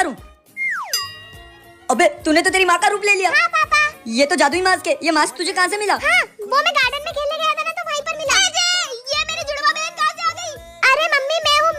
करूँ? अबे तूने तो तेरी माँ का रूप ले लिया। हाँ पापा। ये तो जादुई मास्क है ये मास्क तुझे कहाँ से मिला? हाँ वो मैं